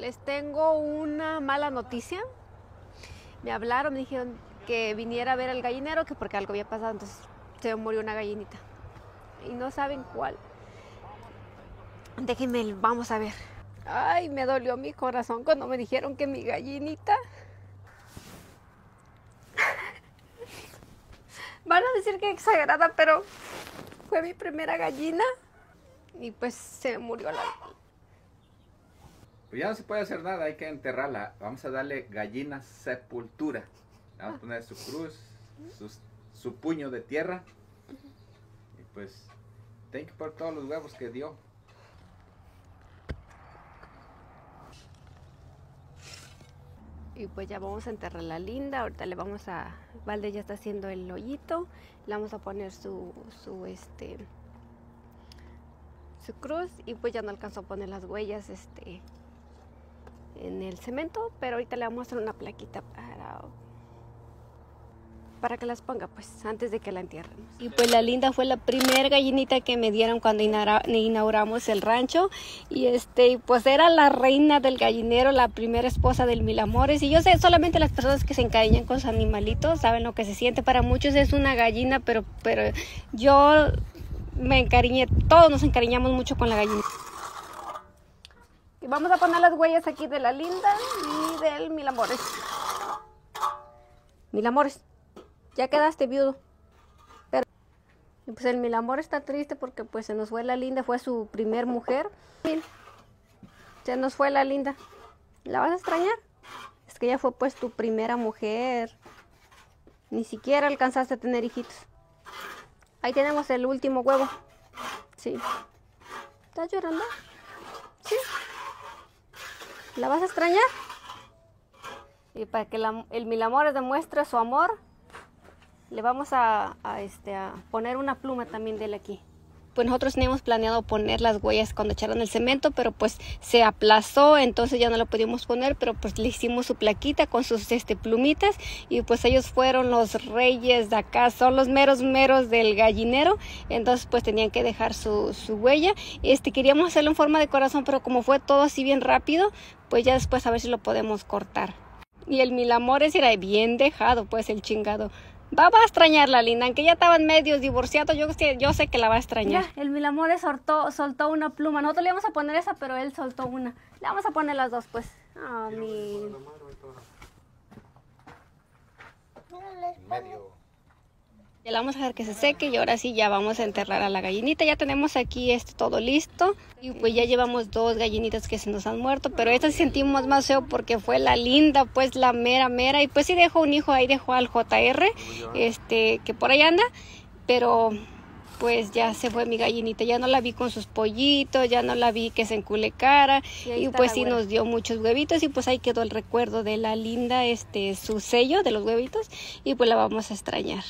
Les tengo una mala noticia. Me hablaron, me dijeron que viniera a ver al gallinero, que porque algo había pasado, entonces se murió una gallinita. Y no saben cuál. Déjenme, vamos a ver. Ay, me dolió mi corazón cuando me dijeron que mi gallinita. Van a decir que exagerada, pero fue mi primera gallina y pues se murió la, pues ya no se puede hacer nada, hay que enterrarla. Vamos a darle gallina sepultura. vamos a poner su cruz, su, puño de tierra. Y pues, thank you por todos los huevos que dio. Y pues ya vamos a enterrar la linda. Ahorita le vamos a. Valde ya está haciendo el hoyito. Le vamos a poner su, su este su cruz y pues ya no alcanzó a poner las huellas este en el cemento, pero ahorita le vamos a hacer una plaquita para, que las ponga, pues, antes de que la entierren. Y pues la linda fue la primera gallinita que me dieron cuando inauguramos el rancho. Y este, pues era la reina del gallinero, la primera esposa del Mil Amores. Y yo sé, solamente las personas que se encariñan con sus animalitos saben lo que se siente. Para muchos es una gallina, pero, pero yo me encariñé, todos nos encariñamos mucho con la gallina vamos a poner las huellas aquí de la linda y del mil amores. Mil amores, ya quedaste viudo. Pero pues el mil amores está triste porque pues se nos fue la linda, fue su primer mujer. Se nos fue la linda. ¿La vas a extrañar? Es que ella fue pues tu primera mujer. Ni siquiera alcanzaste a tener hijitos. Ahí tenemos el último huevo. Sí. ¿Estás llorando? ¿La vas a extrañar? Y para que el mil amores demuestre su amor, le vamos a, este, a poner una pluma también de él aquí. Pues nosotros teníamos planeado poner las huellas cuando echaron el cemento, pero pues se aplazó, entonces ya no lo pudimos poner, pero pues le hicimos su plaquita con sus este, plumitas y pues ellos fueron los reyes de acá, son los meros meros del gallinero, entonces pues tenían que dejar su, su huella. Este, queríamos hacerlo en forma de corazón, pero como fue todo así bien rápido, pues ya después a ver si lo podemos cortar. Y el mil amores era bien dejado, pues el chingado. Va, a extrañar la linda, aunque ya estaban medios divorciados, yo, yo sé que la va a extrañar. el mil amores soltó, soltó una pluma. Nosotros le íbamos a poner esa, pero él soltó una. Le vamos a poner las dos, pues. Ah, mi... Medio. Ya la vamos a dejar que se seque y ahora sí ya vamos a enterrar a la gallinita. Ya tenemos aquí esto todo listo. Y pues ya llevamos dos gallinitas que se nos han muerto. Pero esta sí sentimos más feo porque fue la linda, pues la mera mera. Y pues sí dejó un hijo ahí, dejó al JR, este, que por ahí anda. Pero pues ya se fue mi gallinita, ya no la vi con sus pollitos, ya no la vi que se enculecara y, y pues sí nos dio muchos huevitos y pues ahí quedó el recuerdo de la linda, este, su sello de los huevitos y pues la vamos a extrañar.